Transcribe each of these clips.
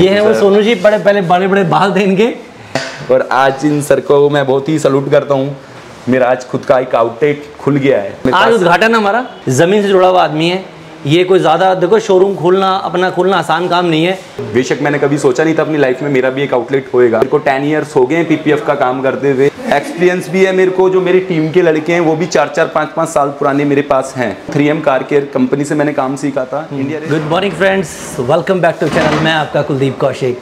ये है वो सोनू जी बड़े पहले बड़े बड़े बाल थे इनके और आज इन सर को मैं बहुत ही सलूट करता हूँ। मेरा आज खुद का एक आउटलेट खुल गया है। आज उद्घाटन है हमारा। ज़मीन से जुड़ा हुआ आदमी है। ये कोई ज़्यादा देखो शोरूम खोलना अपना खोलना आसान काम नहीं है। बेशक मैंने कभी सोचा नहीं था अपनी लाइफ में मेरा भी एक आउटलेट होएगा। मेरे को टेन ईयर्स हो गए हैं पीपीएफ का काम करते हुए। एक्सपीरियंस भी है मेरे को जो मेरी टीम के लड़के हैं वो भी चार चार पाँच पाँच साल पुराने मेरे पास हैं। Three M car care company से मैंने काम सीखा था। India good morning friends welcome back to channel मैं आपका कुलदीप कौशिक।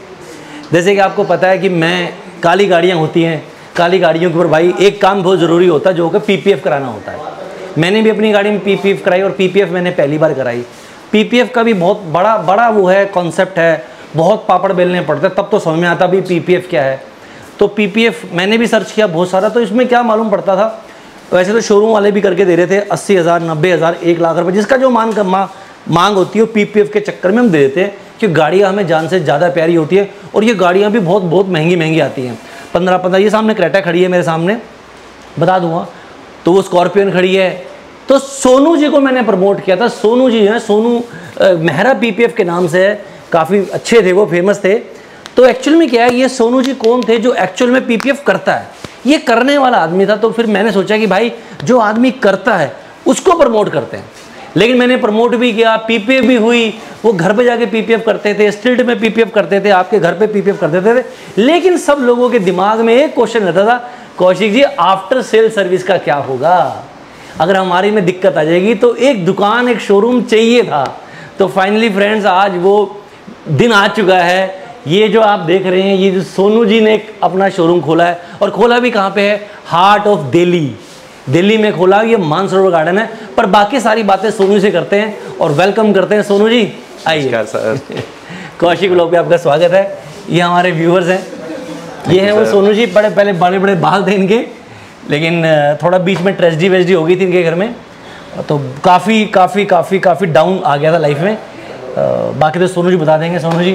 जैसे कि आपको पता है कि मैं काली गाड़ियाँ होती हैं। काली गाड़ियों के ऊपर भाई एक काम बहुत ज़रूरी होता है जो कि पीपीएफ कराना होता है। मैंने भी अपनी गाड़ी में पीपीएफ कराई और पीपीएफ मैंने पहली बार कराई। पीपीएफ का भी बहुत बड़ा बड़ा वो है कॉन्सेप्ट है। बहुत पापड़ बेलने पड़ते हैं तब तो समझ में आता भी पीपीएफ क्या है। तो पीपीएफ मैंने भी सर्च किया बहुत सारा तो इसमें क्या मालूम पड़ता था? वैसे तो शोरूम वाले भी करके दे रहे थे अस्सी हज़ार नब्बे हज़ार एक लाख रुपए जिसका जो मांग मा, मांग होती है वो पीपीएफ के चक्कर में हम दे देते हैं कि गाड़ियाँ हमें जान से ज़्यादा प्यारी होती है और ये गाड़ियाँ भी बहुत बहुत महँगी महँगी आती हैं। पंद्रह पंद्रह ये सामने क्रेटा खड़ी है मेरे सामने बता दूँगा। तो वो स्कॉर्पियन खड़ी है। तो सोनू जी को मैंने प्रमोट किया था। सोनू जी हैं सोनू मेहरा पीपीएफ के नाम से है काफ़ी अच्छे थे वो फ़ेमस थे। तो एक्चुअल में क्या है, ये सोनू जी कौन थे जो एक्चुअल में पीपीएफ करता है? ये करने वाला आदमी था तो फिर मैंने सोचा कि भाई, जो आदमी करता है, उसको प्रमोट करते हैं। लेकिन मैंने प्रमोट भी किया पीपीएफ भी हुई, वो घर पे जाके पीपीएफ करते थे स्ट्रीट में पीपीएफ करते थे, आपके घर पे पीपीएफ करते थे। लेकिन सब लोगों के दिमाग में एक क्वेश्चन रहता था, Kaushik ji after sale service का क्या होगा? अगर हमारी में दिक्कत आ जाएगी तो एक दुकान, एक शोरूम चाहिए था। तो फाइनली फ्रेंड्स आज वो दिन आ चुका है ये जो आप देख रहे हैं ये जो सोनू जी ने अपना शोरूम खोला है और खोला भी कहाँ पे है? हार्ट ऑफ़ दिल्ली दिल्ली में खोला ये मानसरोवर गार्डन है पर बाकी सारी बातें सोनू से करते हैं और वेलकम करते हैं। सोनू जी आइए। सर। कौशिक लोग पे आपका स्वागत है। ये हमारे व्यूअर्स हैं। ये है वो सोनू जी बड़े पहले बड़े बड़े बाल थे इनके लेकिन थोड़ा बीच में ट्रेजडी वेजडी हो गई थी इनके घर में तो काफ़ी काफ़ी काफ़ी काफ़ी डाउन आ गया था लाइफ में बाकी तो सोनू जी बता देंगे सोनू जी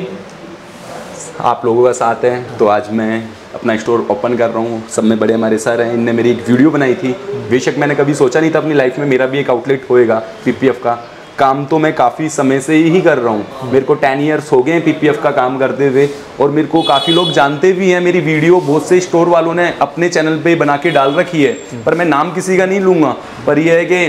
आप लोगों का साथ है। तो आज मैं अपना स्टोर ओपन कर रहा हूँ। सब में बड़े हमारे सर हैं। इनने मेरी एक वीडियो बनाई थी। बेशक मैंने कभी सोचा नहीं था अपनी लाइफ में मेरा भी एक आउटलेट होएगा पीपीएफ का। काम तो मैं काफ़ी समय से ही कर रहा हूँ। मेरे को टेन ईयर्स हो गए हैं पीपीएफ का काम करते हुए और मेरे को काफ़ी लोग जानते भी हैं। मेरी वीडियो बहुत से स्टोर वालों ने अपने चैनल पे बना के डाल रखी है। पर मैं नाम किसी का नहीं लूँगा। पर यह है कि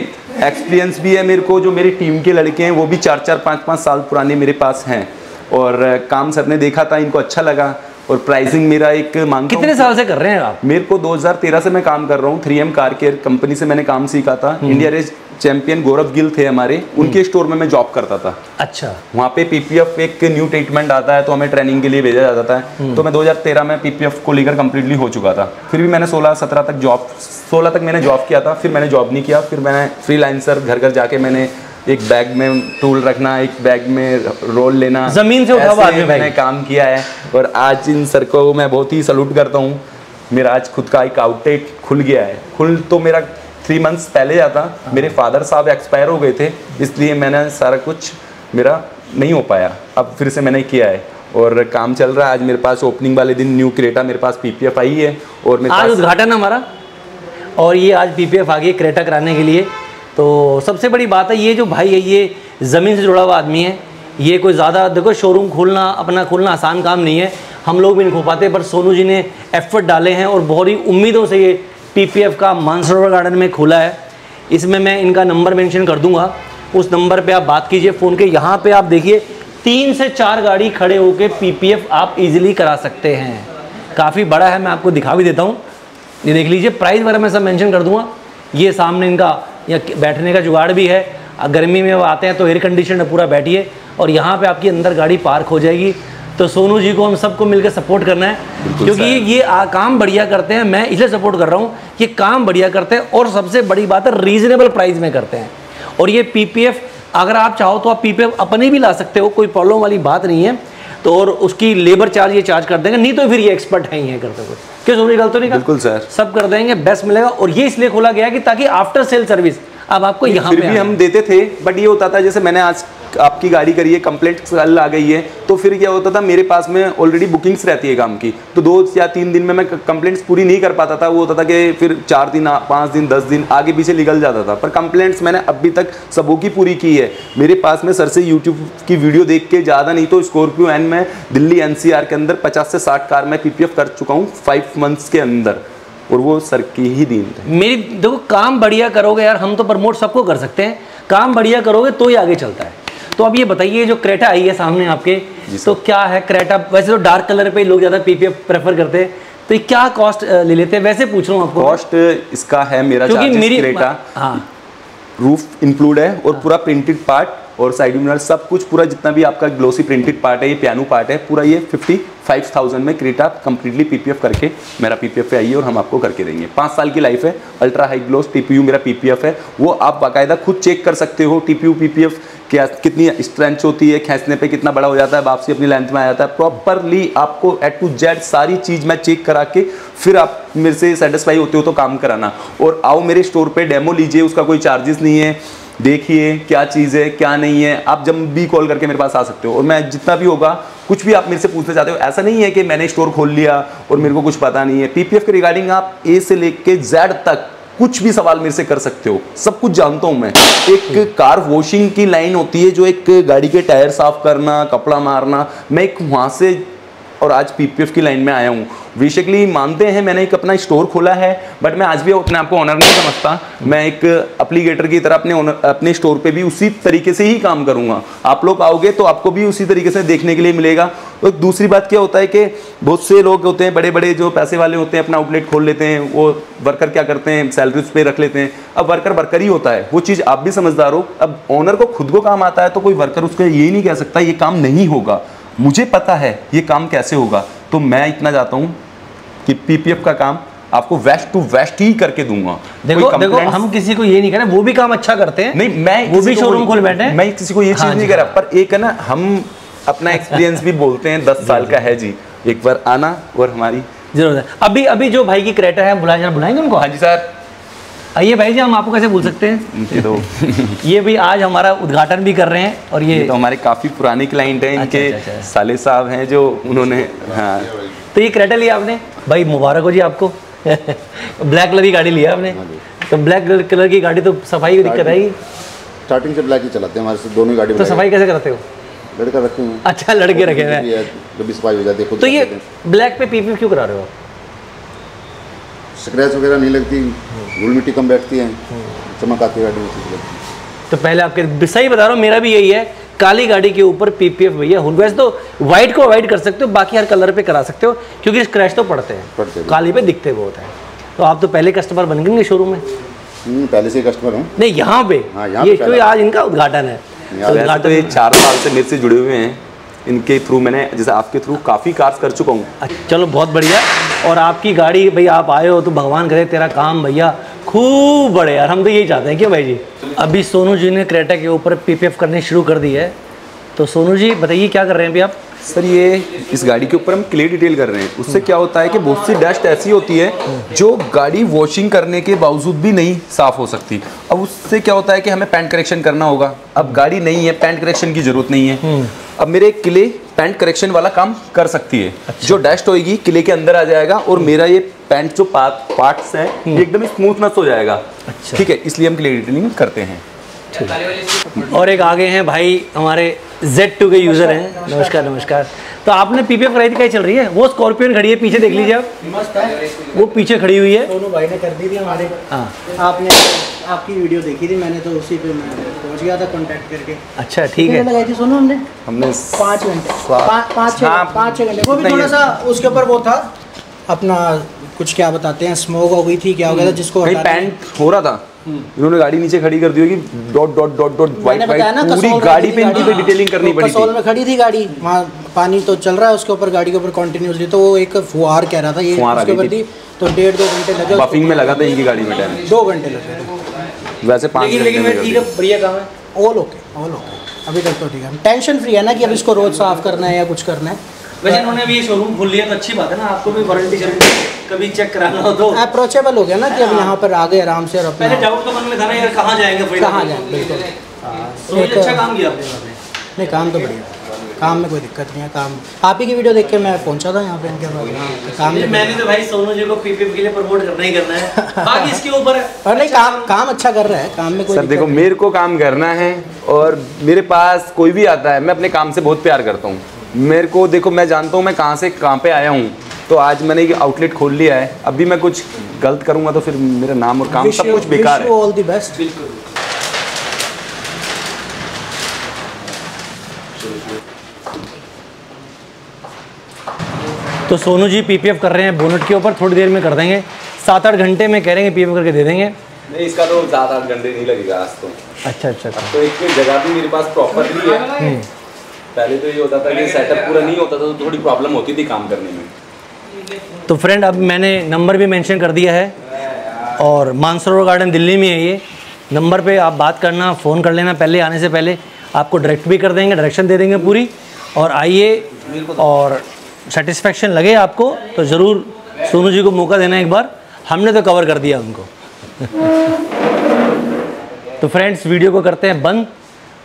एक्सपीरियंस भी है मेरे को। जो मेरी टीम के लड़के हैं, वो भी चार चार, पाँच पाँच साल पुराने मेरे पास हैं। और काम सर ने देखा था इनको अच्छा लगा और प्राइसिंग मेरा एक माँगता हूँ कितने साल से कर रहे हैं आप? मेरे को 2013 से मैं काम कर रहा हूँ three M car care company से मैंने काम सीखा था। India race champion Gaurav Gill थे हमारे उनके स्टोर में मैं जॉब करता था। अच्छा। वहाँ पे पीपीएफ एक न्यू ट्रीटमेंट आता है तो हमें ट्रेनिंग के लिए भेजा जाता है तो मैं 2013 में पीपीएफ को लेकर कम्प्लीटली हो चुका था। फिर भी मैंने 16 17 तक जॉब 16 तक मैंने जॉब किया था फिर मैंने जॉब नहीं किया फिर मैंने फ्रीलांसर घर घर जाके मैंने एक बैग में टूल रखना एक बैग में रोल लेना ज़मीन से उठा आदमी मैंने काम किया है। और आज इन सर को मैं बहुत ही सलूट करता हूँ। मेरा आज खुद का एक आउटलेट खुल गया है। खुल तो मेरा थ्री मंथ्स पहले जाता। मेरे फादर साहब एक्सपायर हो गए थे इसलिए मैंने सारा कुछ मेरा नहीं हो पाया। अब फिर से मैंने किया है। और काम चल रहा है। आज मेरे पास ओपनिंग वाले दिन न्यू क्रेटा मेरे पास पीपीएफ आई है। और मेरे आज उद्घाटन है हमारा। और ये आज पीपीएफ आ गई क्रेटा कराने के लिए। तो सबसे बड़ी बात है, ये जो भाई है, ये ज़मीन से जुड़ा हुआ आदमी है। ये कोई ज़्यादा, देखो शोरूम खोलना, अपना खोलना आसान काम नहीं है। हम लोग भी नहीं खो पाते, पर सोनू जी ने एफर्ट डाले हैं और बहुत ही उम्मीदों से ये पीपीएफ का मानसरोवर गार्डन में खोला है। इसमें मैं इनका नंबर मेंशन कर दूँगा। उस नंबर पे आप बात कीजिए फ़ोन के यहाँ पे आप देखिए, तीन से चार गाड़ी खड़े होके पीपीएफ आप इजीली करा सकते हैं। काफ़ी बड़ा है, मैं आपको दिखा भी देता हूँ। ये देख लीजिए प्राइस वगैरह मैं सब मेंशन कर दूँगा। ये सामने इनका या बैठने का जुगाड़ भी है। गर्मी में वो आते हैं तो एयर कंडीशन पूरा बैठिए और यहाँ पे आपकी अंदर गाड़ी पार्क हो जाएगी। तो सोनू जी को हम सबको मिलकर सपोर्ट करना है। क्योंकि ये ये आ, काम बढ़िया करते हैं मैं इसलिए सपोर्ट कर रहा हूँ कि काम बढ़िया करते हैं और सबसे बड़ी बात है रीजनेबल प्राइस में करते हैं। और ये पीपीएफ अगर आप चाहो तो आप पीपीएफ अपने भी ला सकते हो कोई प्रॉब्लम वाली बात नहीं है। तो और उसकी लेबर चार्ज ये चार्ज कर देंगे नहीं तो फिर ये एक्सपर्ट है ही है करते हुए। क्यों सोनी गलत तो नहीं बिल्कुल सर सब कर देंगे बेस्ट मिलेगा और ये इसलिए खोला गया कि ताकि आफ्टर सेल सर्विस अब आपको यहाँ पे भी हम देते थे बट ये होता था जैसे मैंने आज आपकी गाड़ी करिए कंप्लेंट कल आ गई है। तो फिर क्या होता था, मेरे पास में ऑलरेडी बुकिंग्स रहती है काम की। तो दो या तीन दिन में मैं कंप्लेंट्स पूरी नहीं कर पाता था। वो होता था कि फिर चार दिन पाँच दिन, दस दिन आगे पीछे निकल जाता था। पर कंप्लेंट्स मैंने अभी तक सबों की पूरी की है। मेरे पास में सर से यूट्यूब की वीडियो देख के ज़्यादा नहीं तो स्कॉर्पियो एन में, दिल्ली एनसीआर के अंदर पचास से साठ कार मैं पीपीएफ कर चुका हूँ फाइव मंथ्स के अंदर। और वो सर की ही दीन मेरी, देखो, काम बढ़िया करोगे यार, हम तो प्रमोट सबको कर सकते हैं। काम बढ़िया करोगे तो ही आगे चलता है। तो अब ये बताइए जो क्रेटा आई है सामने आपके तो क्या है क्रेटा? वैसे तो डार्क कलर पे लोग ज़्यादा पीपीएफ प्रेफर करते हैं। तो ये क्या कॉस्ट ले लेते हैं? वैसे पूछ रहा हूँ आपको। कॉस्ट इसका है मेरा क्योंकि मेरी क्रेटा। हाँ। रूफ इंक्लूड है और पूरा प्रिंटेड पार्ट और साइड मिरर सब कुछ पूरा जितना भी आपका ग्लोसी प्रिंटेड पार्ट है ये पियानो पार्ट है पूरा ये 55,000 में क्रेटा कंप्लीटली पीपीएफ करके मेरा पीपीएफ पे आइए और हम आपको करके देंगे। पाँच साल की लाइफ है अल्ट्रा हाई ग्लोस टीपीयू मेरा पीपीएफ है वो आप बाकायदा खुद चेक कर सकते हो टीपीयू पीपीएफ क्या कितनी स्ट्रेंथ होती है खींचने पे कितना बड़ा हो जाता है वापसी अपनी लेंथ में आ जाता है। प्रॉपरली आपको एट टू जेड सारी चीज़ मैं चेक करा के फिर आप मेरे से सेटिस्फाई होते हो तो काम कराना। और आओ मेरे स्टोर पे डेमो लीजिए उसका कोई चार्जेस नहीं है। देखिए क्या चीज़ है, क्या नहीं है। आप जब भी कॉल करके मेरे पास आ सकते हो और मैं जितना भी होगा, कुछ भी आप मेरे से पूछना चाहते हो, ऐसा नहीं है कि मैंने स्टोर खोल लिया और मेरे को कुछ पता नहीं है। पीपीएफ के रिगार्डिंग आप ए से लेके जेड तक कुछ भी सवाल मेरे से कर सकते हो। सब कुछ जानता हूँ मैं। एक कार वॉशिंग की लाइन होती है जो एक गाड़ी के टायर साफ़ करना, कपड़ा मारना, मैं एक वहाँ से और आज पीपीएफ की लाइन में आया हूँ। बेसिकली मानते हैं मैंने एक अपना स्टोर खोला है बट मैं आज भी अपने आप को ऑनर नहीं समझता। मैं एक अप्लीकेटर की तरह अपने अपने स्टोर पे भी उसी तरीके से ही काम करूँगा। आप लोग आओगे तो आपको भी उसी तरीके से देखने के लिए मिलेगा। और दूसरी बात क्या होता है कि बहुत से लोग होते हैं बड़े बड़े जो पैसे वाले होते हैं, अपना आउटलेट खोल लेते हैं, वो वर्कर क्या करते हैं सैलरी पर रख लेते हैं। अब वर्कर वर्कर ही होता है, वो चीज़ आप भी समझदार हो। अब ओनर को खुद को काम आता है तो कोई वर्कर उसको ये नहीं कह सकता, ये काम नहीं होगा। मुझे पता है ये काम कैसे होगा तो मैं इतना चाहता हूँ कि पीपीएफ का काम आपको वेस्ट टू वेस्ट ही करके दूँगा। देखो देखो हम किसी को ये नहीं कह रहे वो भी काम अच्छा करते हैं। नहीं मैं वो भी शोरूम खोल बैठे मैं किसी को ये चीज़ हाँ नहीं कह रहा पर एक है ना हम अपना एक्सपीरियंस भी बोलते हैं दस साल का है जी। एक बार आना और हमारी ज़रूर। अभी अभी जो भाई की क्रेटर है बुलाए बुलाएँगे उनको? हाँ जी सर। आइए भाई जी हम आपको कैसे भूल सकते हैं? ये तो ये भी आज हमारा उद्घाटन भी कर रहे हैं और ये ये तो हमारे काफ़ी पुराने क्लाइंट हैं इनके अच्छा, अच्छा, अच्छा। साले साहब हैं जो उन्होंने हाँ। तो ये क्रेटा लिया आपने? भाई मुबारक हो जी आपको। ब्लैक कलर की गाड़ी लिया आपने। तो ब्लैक कलर की गाड़ी तो सफ़ाई की दिक्कत आएगी? स्टार्टिंग से ब्लैक ही चलाते हैं हमारे से दोनों गाड़ी तो सफ़ाई कैसे करते हो? है। लड़का रखे हैं। अच्छा लड़के रखे हुए हैं। जब भी सफ़ाई हो जाती है तो ये हैं। ब्लैक पे पीपी क्यों करा रहे हो स्क्रैच वगैरह नहीं लगती। धूल मिट्टी कम बैठती है चमक आती है गाड़ी में चीज़ लगती है। तो पहले आपके सही बता रहा हूँ मेरा भी यही है काली गाड़ी के ऊपर पीपीएफ भैया हुन वैसे तो व्हाइट को अवॉइड कर सकते हो बाकी हर कलर पे करा सकते हो क्योंकि स्क्रैच तो पड़ते हैं। पड़ते काली पे दिखते बहुत हैं। तो आप तो पहले कस्टमर बन गए शोरूम में। हम्म, पहले से कस्टमर हूँ। नहीं यहाँ पे? हाँ, यहाँ ये पे क्योंकि आज इनका उद्घाटन है। तो तो ये चार साल से मेरे से जुड़े हुए हैं। इनके थ्रू मैंने, जैसे आपके थ्रू काफ़ी कार्स कर चुका हूँ। चलो, बहुत बढ़िया। और आपकी गाड़ी, भाई, आप आए हो तो भगवान करे, तेरा काम भैया खूब बड़े यार। हम तो यही चाहते हैं क्यों भाई जी, अभी सोनू जी ने क्रेटा के ऊपर पीपीएफ करने शुरू कर दी है। तो सोनू जी, बताइए क्या कर रहे हैं अभी आप? सर ये इस गाड़ी के ऊपर हम क्ले डिटेल कर रहे हैं। उससे क्या होता है कि बहुत सी डस्ट ऐसी होती है जो गाड़ी वॉशिंग करने के बावजूद भी नहीं साफ़ हो सकती। अब उससे क्या होता है कि हमें पैंट करेक्शन करना होगा। अब गाड़ी नहीं है पैंट करेक्शन की ज़रूरत नहीं है। अब मेरे किले पैंट करेक्शन वाला काम कर सकती है। अच्छा। जो डस्ट होगी किले के अंदर आ जाएगा और मेरा ये पैंट जो पार्ट्स है ये एकदम स्मूथनेस हो जाएगा। ठीक है इसलिए हम क्ले डिटेलिंग करते हैं। और एक आगे हैं भाई हमारे Z2 के यूज़र हैं। नमस्कार नमस्कार। तो आपने पीपीएफ कराई थी क्या चल रही है? वो स्कॉर्पियन खड़ी है पीछे देख लीजिए आप। वो पीछे खड़ी हुई है। दोनों भाई ने कर दी थी हमारे। हाँ। आपने आपकी वीडियो देखी थी मैंने तो उसी पे मैं पहुँच गया था कांटेक्ट करके। अच्छा ठीक है। लगाई थी सोनू हमने? हमने पाँच घंटे। पाँच छः हाँ, पाँच छः घंटे। वो भी थोड़ा सा उसके ऊपर वो था। अपना कुछ क्या बताते हैं स्मोक हो गई थी क्या हो गया था जिसको पैंट हो रहा था। इन्होंने गाड़ी नीचे खड़ी कर दी होगी dot dot dot dot white white पूरी गाड़ी खड़ी पे थी इनकी गाड़ी। डिटेलिंग करनी तो पड़ी कसोल थी में खड़ी थी गाड़ी। वहाँ पानी तो चल रहा है उसके ऊपर गाड़ी के ऊपर कंटिन्यूसली तो वो एक फुहार कह रहा था ये उसके ऊपर थी। तो डेढ़ दो घंटे लगे बफिंग में लगा था इनकी गाड़ी में टाइम दो घंटे लगे। वैसे पाँच लेकिन है बढ़िया काम है। ऑल ओके ऑल ओके अभी तक तो ठीक है। टेंशन फ्री है ना कि अब इसको रोज साफ़ करना है या कुछ करना है? वैसे इन्होंने अभी ये शोरूम खोल लिया तो अच्छी बात है ना आपको भी वारंटी कभी चेक कराना हो तो। अप्रोचेबल हो गया ना कि अब यहाँ पर आ गए आराम से और पहले डाउट तो मन में था ना यार कहाँ जाएँगे? कहाँ जाए बिल्कुल। तो अच्छा काम किया आपने यहाँ पे। नहीं काम तो बढ़िया है। काम में कोई दिक्कत नहीं है काम आप ही की वीडियो देख के मैं पहुँचा था यहाँ पे इनके पास। हाँ, काम में मैंने तो भाई सोनू जी को पीपीएफ के लिए प्रमोट करना ही करना है। बाकी इसके ऊपर है और नहीं काम काम अच्छा कर रहा है काम में कोई सर देखो मेरे को काम करना है और मेरे पास कोई भी आता है मैं अपने काम से बहुत प्यार करता हूँ। मेरे को देखो मैं जानता हूँ मैं कहाँ से कहाँ पे आया हूँ। तो आज मैंने ये आउटलेट खोल लिया है। अभी मैं कुछ गलत करूँगा तो फिर मेरा नाम और काम सब कुछ बेकार है। ऑल द बेस्ट बिल्कुल। तो सोनू जी पीपीएफ कर रहे हैं। बोनट के ऊपर थोड़ी देर में कर देंगे। सात आठ घंटे में कह रहे हैं पीपीएफ करके दे देंगे। नहीं इसका तो ज़्यादा आठ घंटे नहीं लगेगा आज तो। अच्छा अच्छा अच्छा। तो एक जगह भी मेरे पास प्रॉपरली है। पहले तो ये होता था कि सेटअप पूरा नहीं होता था तो थोड़ी प्रॉब्लम होती थी काम करने में। तो फ्रेंड अब मैंने नंबर भी मेंशन कर दिया है। और मानसरोवर गार्डन दिल्ली में है ये। नंबर पे आप बात करना फ़ोन कर लेना पहले आने से पहले। आपको डायरेक्ट भी कर देंगे डायरेक्शन दे देंगे पूरी। और आइए और सेटिस्फेक्शन लगे आपको तो ज़रूर सोनू जी को मौका देना एक बार। हमने तो कवर कर दिया उनको। तो फ्रेंड्स वीडियो को करते हैं बंद।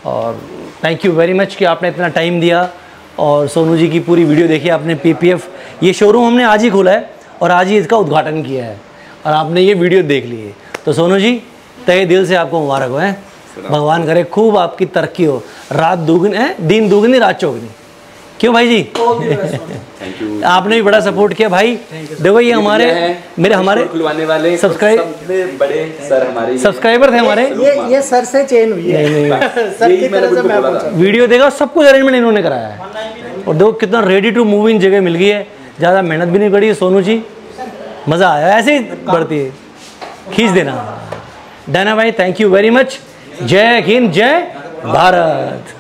और थैंक यू वेरी मच कि आपने इतना टाइम दिया और सोनू जी की पूरी वीडियो देखी आपने पीपीएफ ये शोरूम हमने आज ही खोला है और आज ही इसका उद्घाटन किया है और आपने ये वीडियो देख ली है तो सोनू जी तय दिल से आपको मुबारक हो हैं। भगवान करे खूब आपकी तरक्की हो। रात दुगनी है? दिन दुगनी रात चौगनी। क्यों भाई जी? थैंक यू आपने भी बड़ा सपोर्ट किया भाई। देखो ये हमारे मेरे हमारे खुलवाने वाले सब्सक्राइब- बड़े सर हमारे सब्सक्राइबर थे हमारे। ये ये सर से चेन हुई है। नहीं नहीं। सर की तरह से मैं पहुँचा वीडियो देखा सब कुछ अरेंजमेंट इन्होंने कराया है। और देखो कितना रेडी टू मूव इन जगह मिल गई है। ज़्यादा मेहनत भी नहीं पड़ी है सोनू जी। मज़ा आया ऐसे ही बढ़ती है। खींच देना। डैना भाई थैंक यू वेरी मच जय हिंद जय भारत।